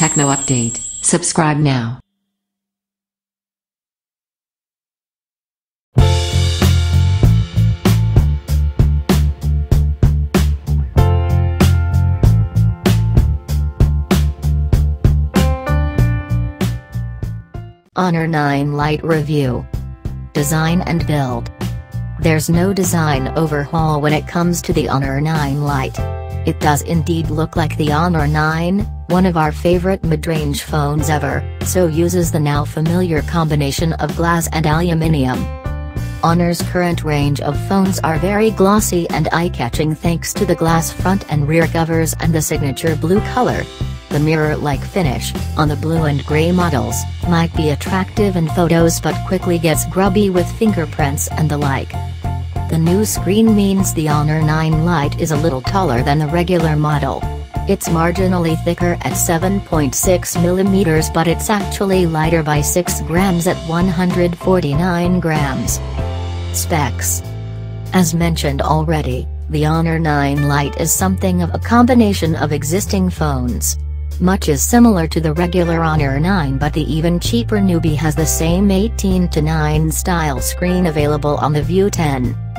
techno update, subscribe now. Honor 9 Lite Review Design and Build There's no design overhaul when it comes to the Honor 9 Lite. It does indeed look like the Honor 9, one of our favorite mid-range phones ever, so uses the now familiar combination of glass and aluminium. Honor's current range of phones are very glossy and eye-catching thanks to the glass front and rear covers and the signature blue color. The mirror-like finish, on the blue and gray models, might be attractive in photos but quickly gets grubby with fingerprints and the like. The new screen means the Honor 9 Lite is a little taller than the regular model. It's marginally thicker at 7.6mm but it's actually lighter by 6 grams at 149 grams. Specs As mentioned already, the Honor 9 Lite is something of a combination of existing phones. Much is similar to the regular Honor 9 but the even cheaper newbie has the same 18 to 9 style screen available on the View 10.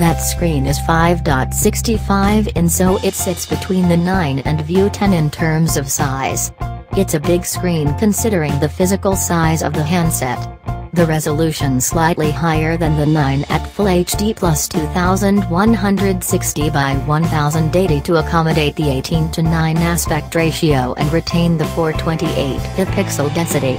That screen is 5.65 in so it sits between the 9 and View 10 in terms of size. It's a big screen considering the physical size of the handset. The resolution slightly higher than the 9 at Full HD plus 2160 by 1080 to accommodate the 18 to 9 aspect ratio and retain the 428 pixel density.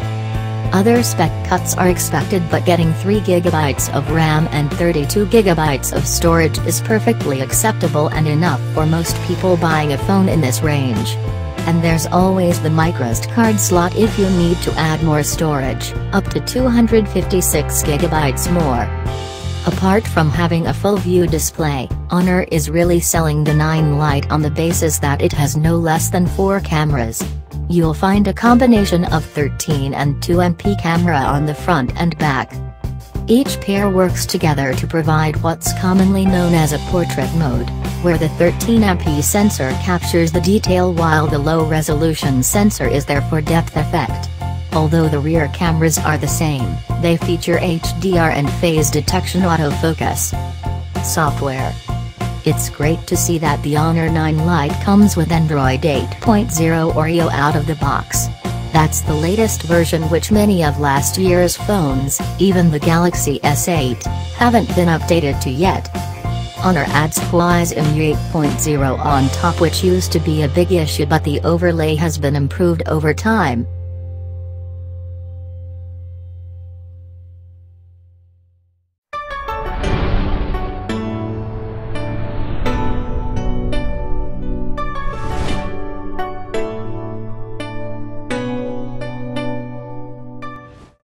Other spec cuts are expected but getting 3GB of RAM and 32GB of storage is perfectly acceptable and enough for most people buying a phone in this range. And there's always the microSD card slot if you need to add more storage, up to 256GB more. Apart from having a full view display, Honor is really selling the 9 Lite on the basis that it has no less than 4 cameras. You'll find a combination of 13 and 2MP camera on the front and back. Each pair works together to provide what's commonly known as a portrait mode, where the 13MP sensor captures the detail while the low-resolution sensor is there for depth effect. Although the rear cameras are the same, they feature HDR and phase detection autofocus. Software It's great to see that the Honor 9 Lite comes with Android 8.0 Oreo out of the box. That's the latest version which many of last year's phones, even the Galaxy S8, haven't been updated to yet. Honor adds Huawei's EMUI 8.0 on top which used to be a big issue but the overlay has been improved over time,